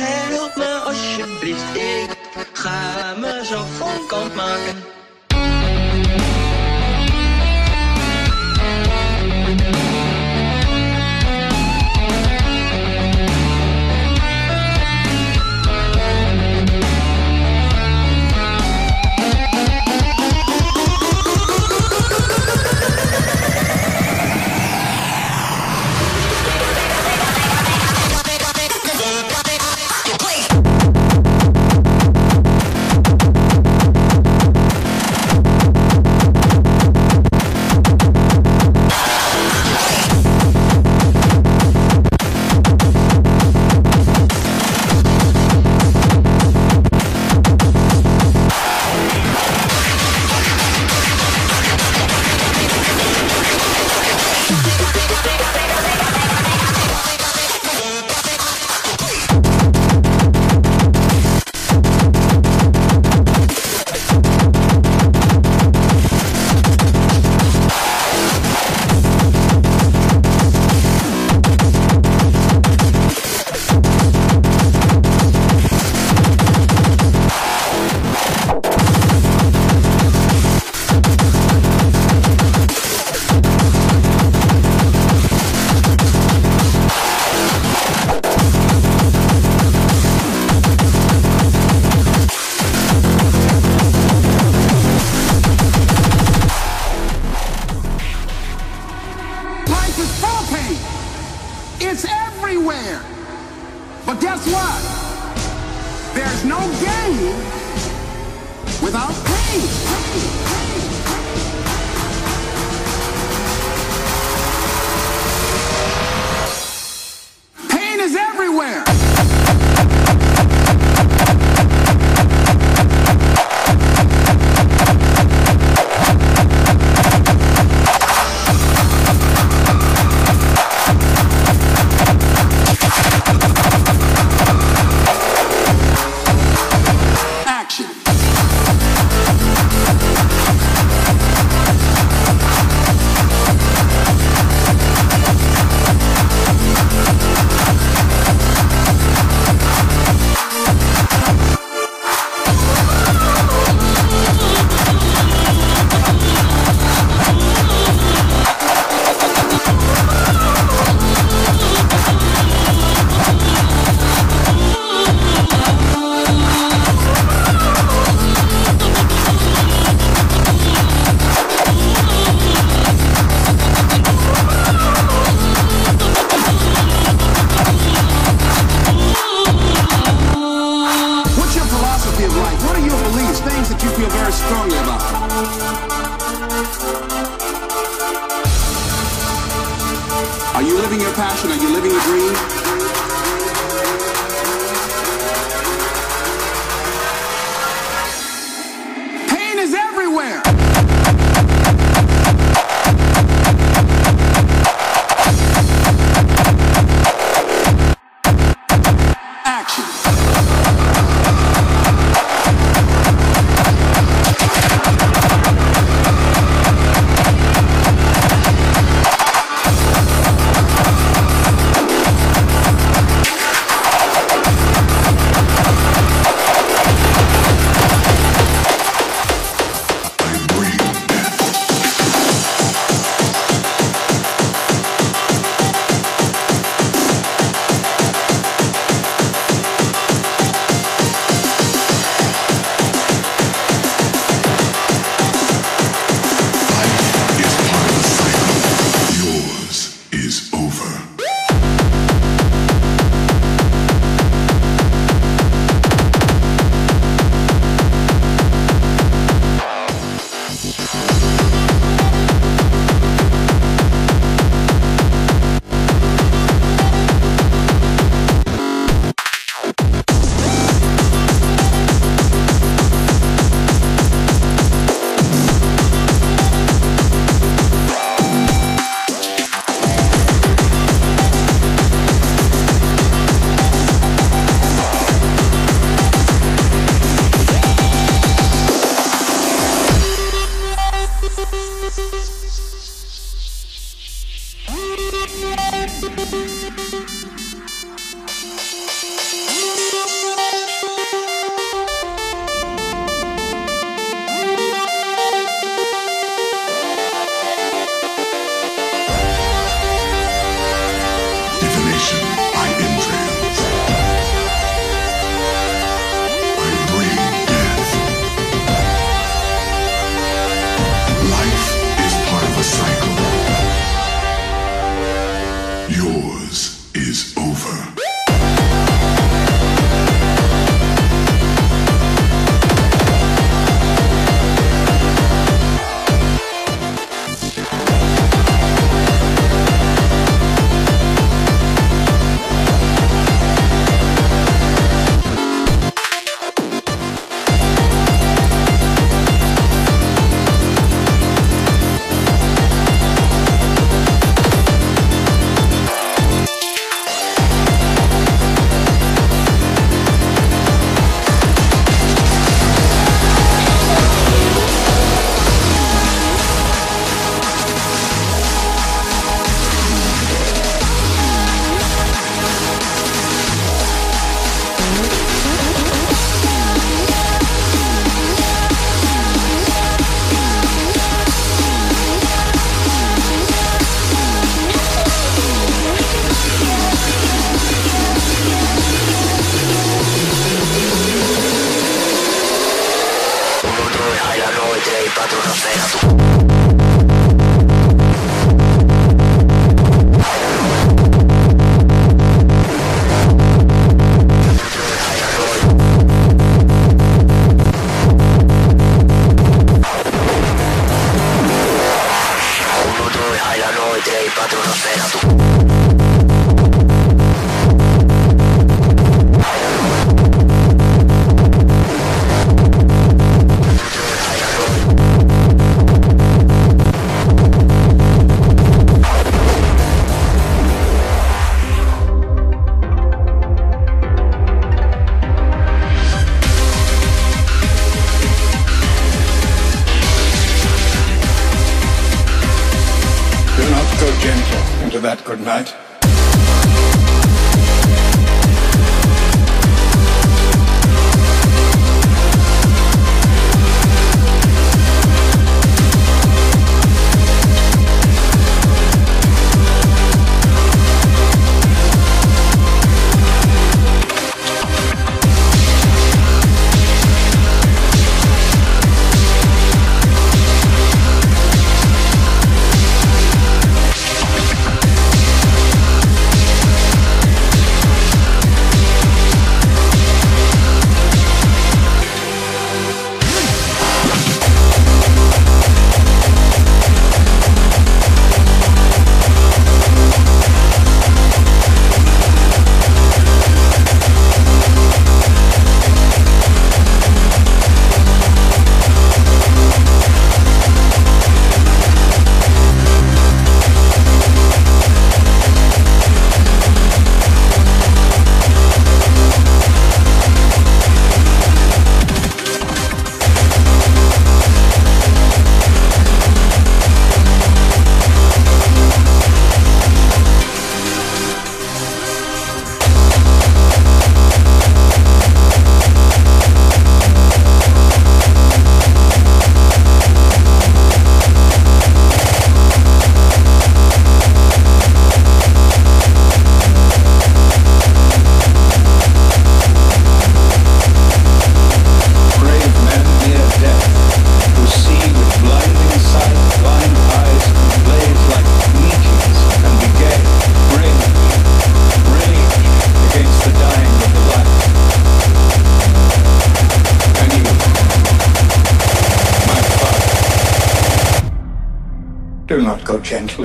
Help me alsjeblieft, ik ga mezelf van kant maken.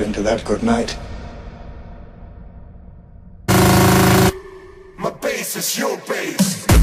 into that good night. My bass is your bass.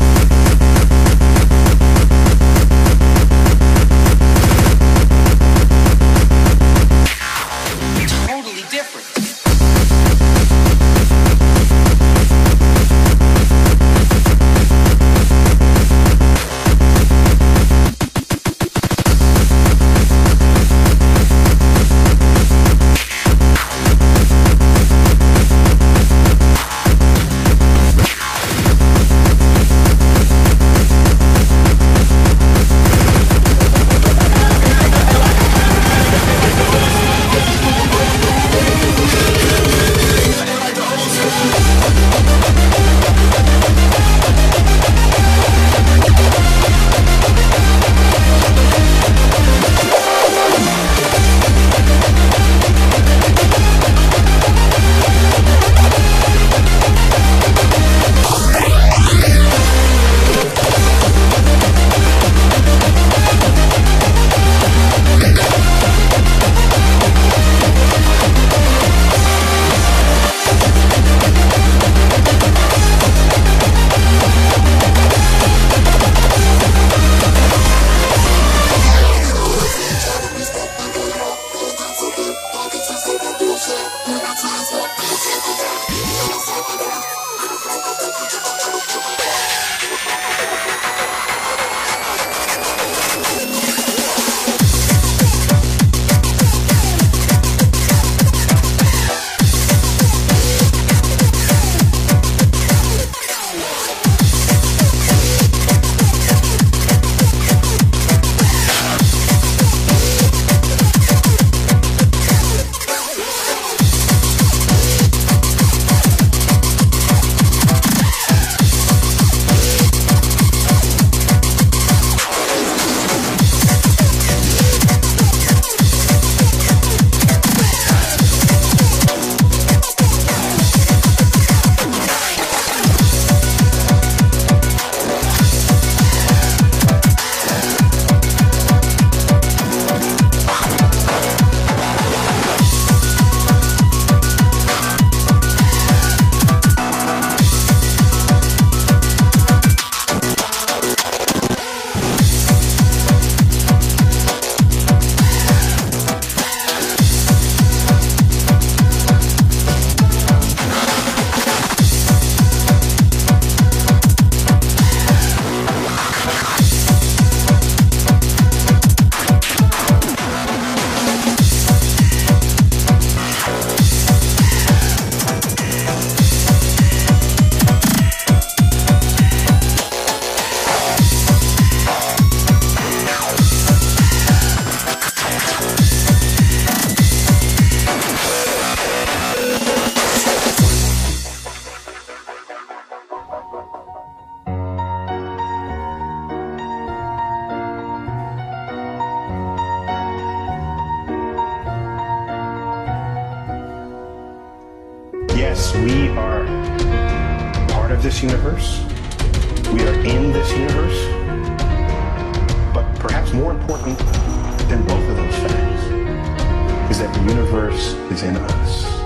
Is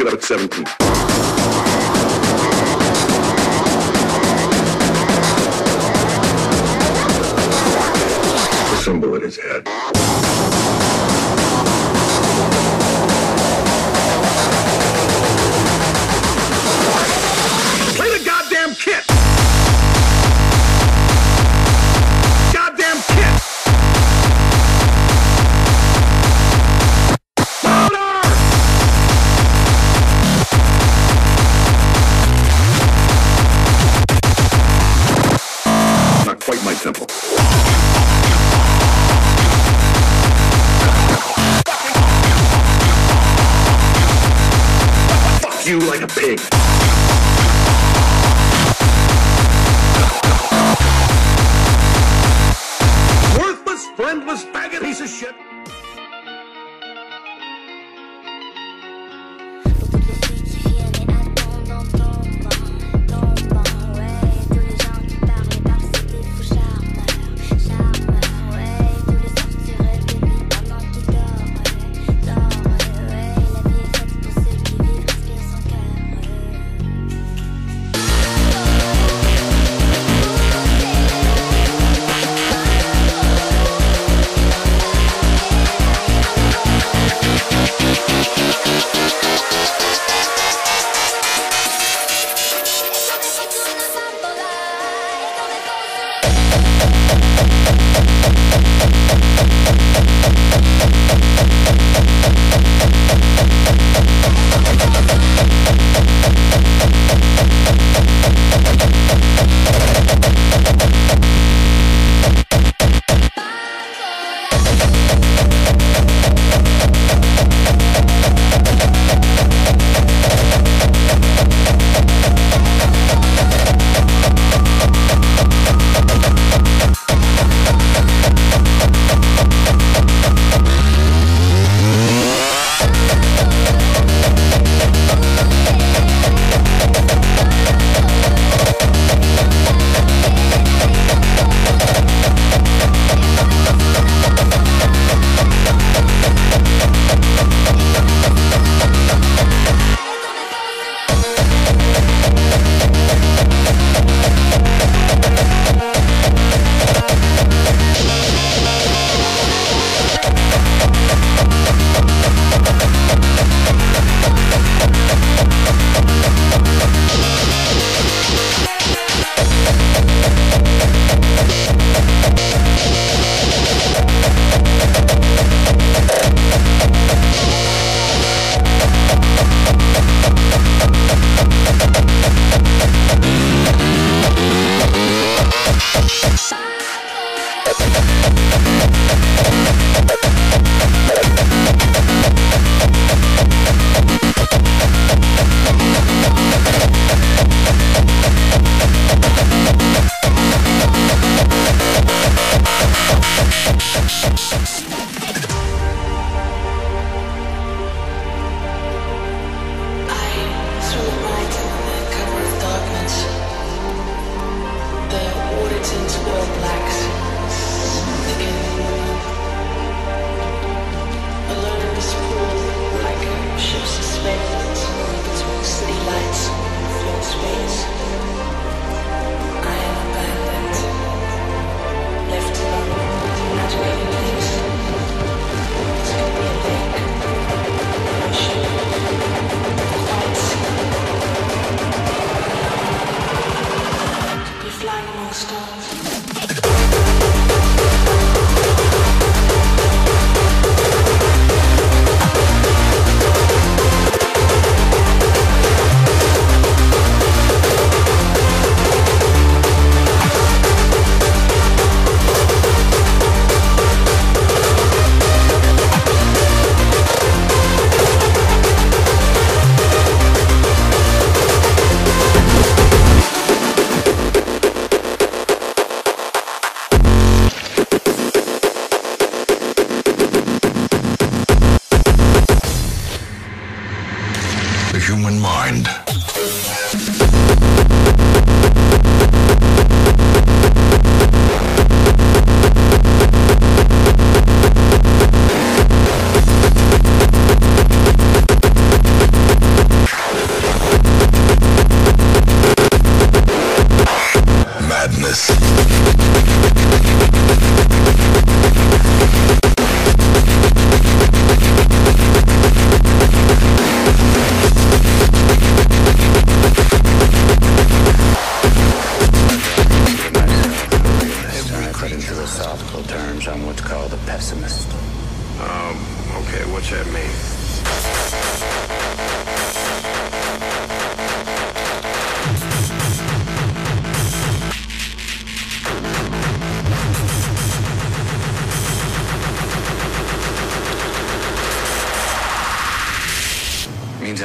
It up at 17. The symbol at his head.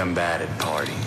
At parties.